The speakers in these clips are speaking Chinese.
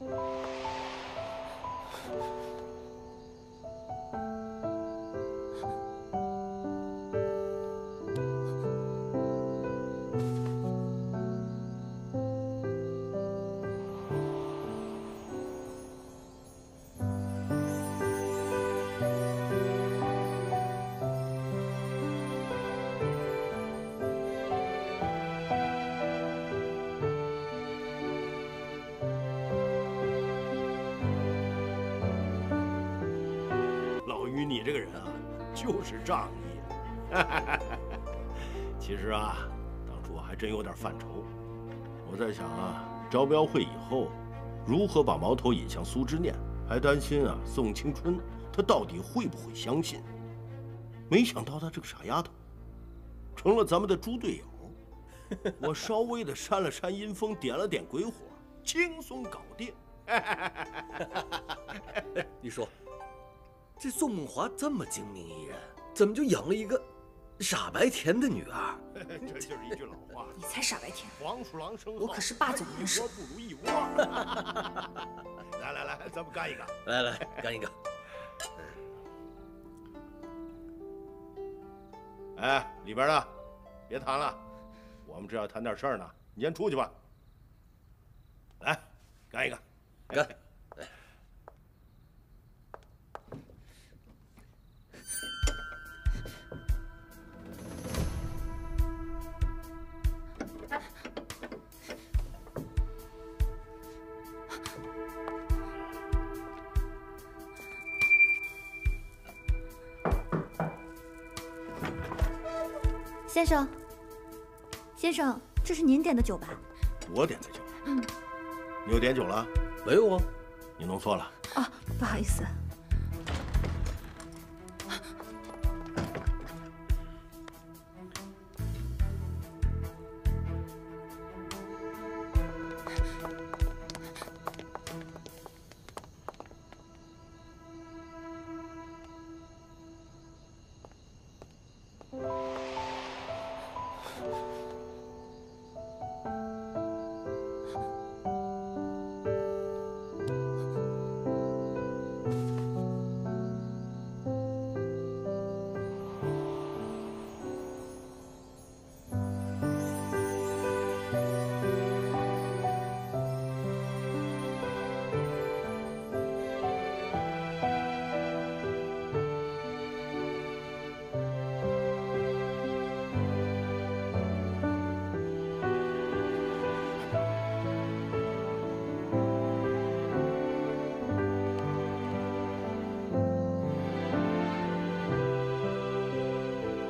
老于，你这个人啊，就是仗义。其实啊，当初我还真有点犯愁。我在想啊，招标会以后，如何把矛头引向苏之念，还担心啊，宋青春他到底会不会相信？没想到他这个傻丫头，成了咱们的猪队友。我稍微的扇了扇阴风，点了点鬼火，轻松搞定。你说，这宋梦华这么精明一人，怎么就养了一个傻白甜的女儿？这就是一句老话。你才傻白甜！黄鼠狼生我可是霸总。一窝不如一窝。来来来，咱们干一个。来来，干一个。哎，里边的，别谈了，我们这要谈点事儿呢。你先出去吧。来，干一个，干。先生，先生，这是您点的酒吧？我点的酒。嗯。你又点酒了？没有啊。你弄错了。啊，不好意思。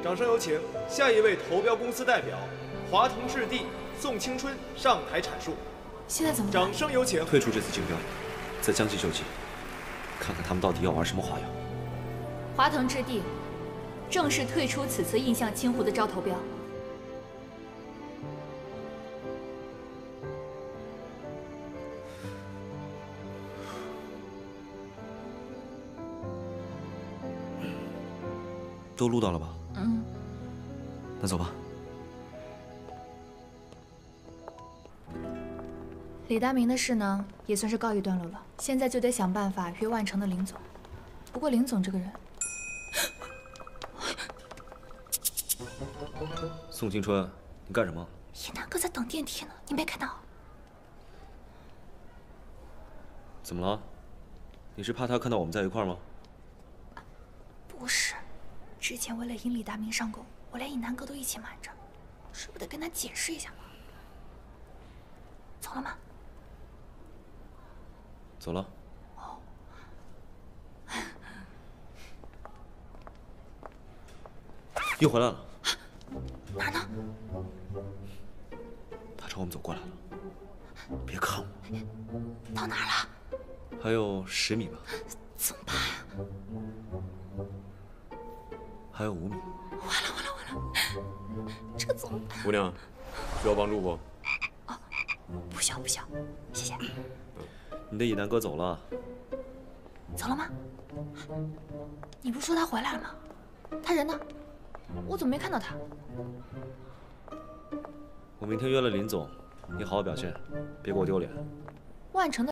掌声有请下一位投标公司代表华腾置地宋青春上台阐述。现在怎么？掌声有请。退出这次竞标，再将计就计，看看他们到底要玩什么花样。华腾置地正式退出此次印象清湖的招投标。都录到了吧？嗯。那走吧。李大明的事呢，也算是告一段落了。现在就得想办法约万城的林总。不过林总这个人，宋青春，你干什么？一楠哥在等电梯呢，你没看到？怎么了？你是怕他看到我们在一块吗？不是。之前为了引李大明上钩，我连尹南哥都一起瞒着，这不得跟他解释一下吗？走了吗？走了。哦。又回来了。哪儿呢？他朝我们走过来了。别看我。到哪儿了？还有十米吧。怎么办呀？还有五米。完了完了完了，这怎么办？姑娘，需要帮助不？哦，不需要不需要，谢谢。你的以南哥走了。走了吗？你不是说他回来了吗？他人呢？我怎么没看到他？我明天约了林总，你好好表现，别给我丢脸。万成的。